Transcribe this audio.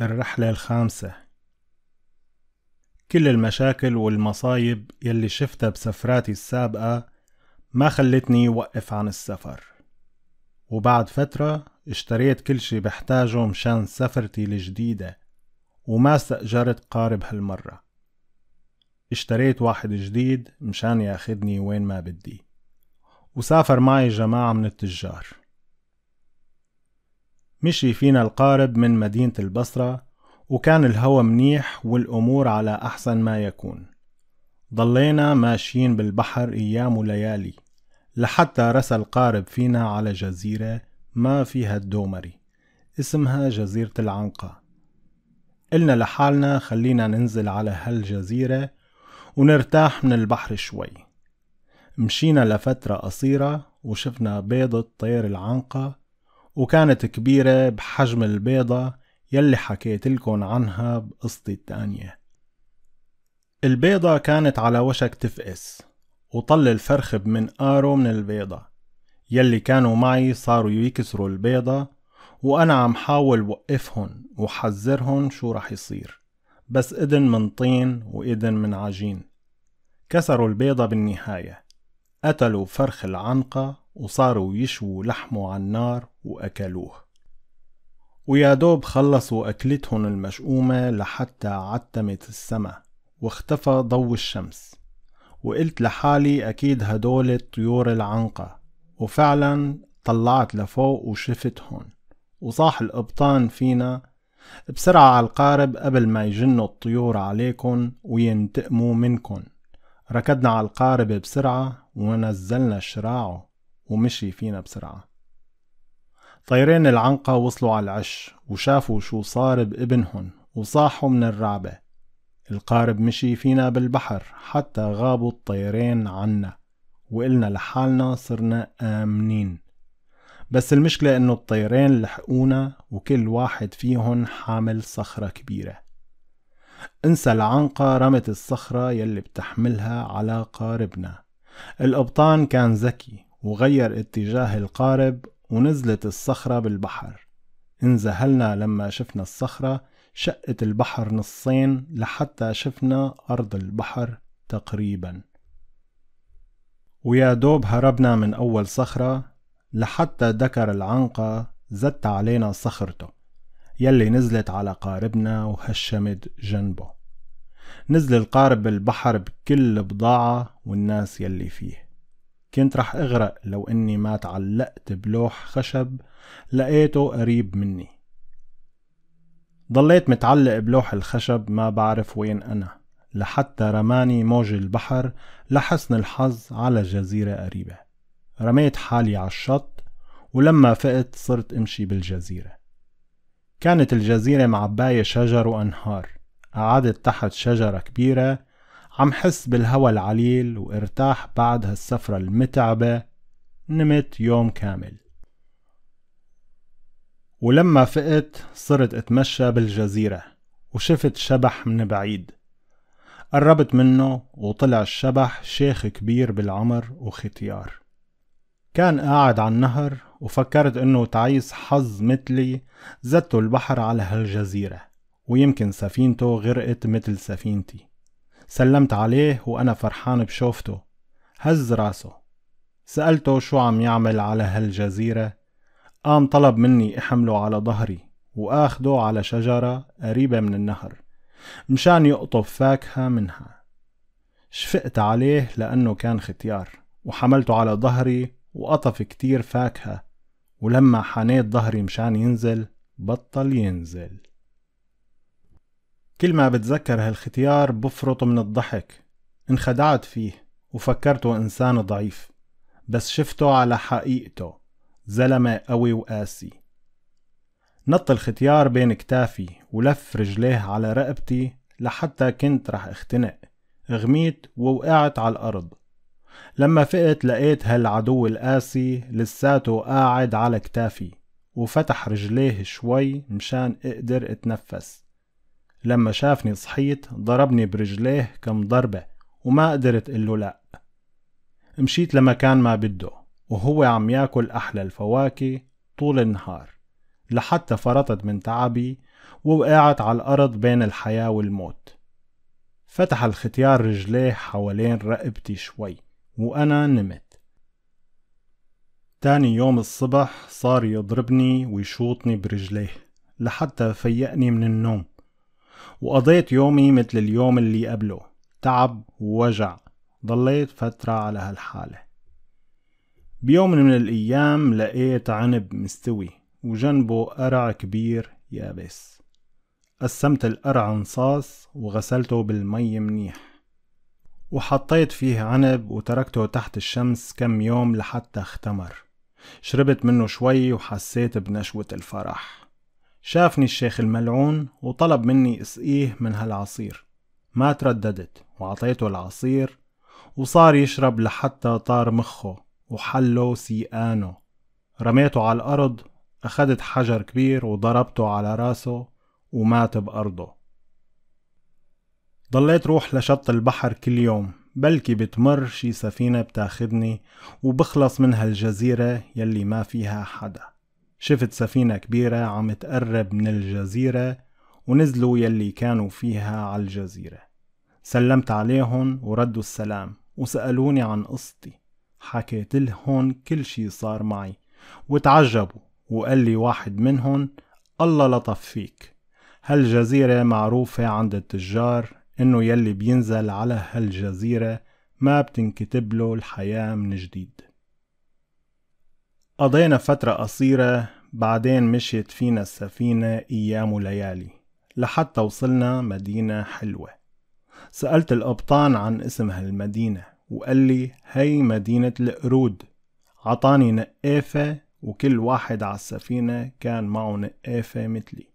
الرحلة الخامسة. كل المشاكل والمصايب يلي شفتها بسفراتي السابقة ما خلتني وقف عن السفر. وبعد فترة اشتريت كل شي بحتاجه مشان سفرتي الجديدة وما استأجرت قارب هالمرة. اشتريت واحد جديد مشان ياخدني وين ما بدي. وسافر معي جماعة من التجار. مشي فينا القارب من مدينة البصرة وكان الهوا منيح والأمور على أحسن ما يكون. ضلينا ماشيين بالبحر أيام وليالي لحتى رسى القارب فينا على جزيرة ما فيها الدومري اسمها جزيرة العنقة قلنا لحالنا خلينا ننزل على هالجزيرة ونرتاح من البحر شوي. مشينا لفترة قصيرة وشفنا بيضة طير العنقة وكانت كبيرة بحجم البيضة يلي حكيت لكم عنها بقصتي التانية. البيضة كانت على وشك تفقس وطل الفرخ بمنقاره من البيضة يلي كانوا معي صاروا يكسروا البيضة وأنا عم حاول وقفهم وحذرهم شو رح يصير بس إذن من طين وإذن من عجين. كسروا البيضة بالنهاية قتلوا فرخ العنقة وصاروا يشووا لحمه على النار وأكلوه. ويا دوب خلصوا أكلتهم المشؤومة لحتى عتمت السما واختفى ضو الشمس. وقلت لحالي أكيد هدول الطيور العنقة. وفعلا طلعت لفوق وشفتهن وصاح القبطان فينا بسرعة على القارب قبل ما يجنوا الطيور عليكن وينتقموا منكن. ركضنا على القارب بسرعة ونزلنا شراعه. ومشي فينا بسرعة. طيرين العنقة وصلوا على العش وشافوا شو صار بابنهن وصاحوا من الرعبة. القارب مشي فينا بالبحر حتى غابوا الطيرين عنا وقلنا لحالنا صرنا آمنين. بس المشكلة إنه الطيرين لحقونا وكل واحد فيهن حامل صخرة كبيرة. انسى العنقة رمت الصخرة يلي بتحملها على قاربنا. القبطان كان ذكي وغير اتجاه القارب ونزلت الصخرة بالبحر. انزهلنا لما شفنا الصخرة شقت البحر نصين لحتى شفنا أرض البحر تقريبا. ويا دوب هربنا من أول صخرة لحتى دكر العنقة زت علينا صخرته يلي نزلت على قاربنا وهشمت جنبه. نزل القارب بالبحر بكل بضاعة والناس يلي فيه. كنت رح أغرق لو إني ما تعلقت بلوح خشب لقيته قريب مني. ضليت متعلق بلوح الخشب ما بعرف وين أنا لحتى رماني موج البحر لحسن الحظ على جزيرة قريبة. رميت حالي على الشط ولما فقت صرت أمشي بالجزيرة. كانت الجزيرة معباية شجر وأنهار قعدت تحت شجرة كبيرة عم حس بالهوى العليل وارتاح بعد هالسفرة المتعبة نمت يوم كامل. ولما فقت صرت أتمشى بالجزيرة وشفت شبح من بعيد. قربت منه وطلع الشبح شيخ كبير بالعمر وختيار. كان قاعد على النهر وفكرت إنه تعيس حظ مثلي زته البحر على هالجزيرة ويمكن سفينته غرقت مثل سفينتي. سلمت عليه وأنا فرحان بشوفته. هز راسه. سألته شو عم يعمل على هالجزيرة. قام طلب مني إحمله على ظهري وآخده على شجرة قريبة من النهر مشان يقطف فاكهة منها. شفقت عليه لأنه كان ختيار وحملته على ظهري وقطف كتير فاكهة ولما حنيت ظهري مشان ينزل بطل ينزل. كل ما بتذكر هالختيار بفرط من الضحك. انخدعت فيه وفكرته إنسان ضعيف بس شفته على حقيقته زلمة قوي وقاسي. نط الختيار بين كتافي ولف رجليه على رقبتي لحتى كنت رح اختنق. غميت ووقعت على الأرض. لما فقت لقيت هالعدو القاسي لساته قاعد على كتافي وفتح رجليه شوي مشان أقدر اتنفس. لما شافني صحيت ضربني برجليه كم ضربة وما قدرت قله لأ. مشيت لمكان ما بده وهو عم ياكل أحلى الفواكه طول النهار لحتى فرطت من تعبي ووقعت على الأرض بين الحياة والموت. فتح الختيار رجليه حوالين رقبتي شوي وأنا نمت. تاني يوم الصبح صار يضربني ويشوطني برجليه لحتى فيقني من النوم. وقضيت يومي مثل اليوم اللي قبله. تعب ووجع. ضليت فترة على هالحالة. بيوم من الأيام لقيت عنب مستوي وجنبه قرع كبير يابس. قسمت القرع نصاص وغسلته بالمي منيح. وحطيت فيه عنب وتركته تحت الشمس كم يوم لحتى اختمر. شربت منه شوي وحسيت بنشوة الفرح. شافني الشيخ الملعون وطلب مني اسقيه من هالعصير. ما ترددت وعطيته العصير وصار يشرب لحتى طار مخه وحله سيقانه رميته على الأرض أخدت حجر كبير وضربته على راسه ومات بأرضه. ضليت روح لشط البحر كل يوم بلكي بتمر شي سفينة بتاخدني وبخلص من هالجزيرة يلي ما فيها حدا. شفت سفينة كبيرة عم تقرب من الجزيرة ونزلوا يلي كانوا فيها على الجزيرة. سلمت عليهم وردوا السلام وسألوني عن قصتي. حكيت لهم كل شي صار معي وتعجبوا وقال لي واحد منهم الله لطف فيك هالجزيرة معروفة عند التجار إنه يلي بينزل على هالجزيرة ما بتنكتب له الحياة من جديد. قضينا فترة قصيرة بعدين مشيت فينا السفينة أيام وليالي لحتى وصلنا مدينة حلوة. سألت القبطان عن اسم هالمدينة وقال لي هي مدينة القرود. عطاني نقافة وكل واحد على السفينة كان معه نقافة مثلي.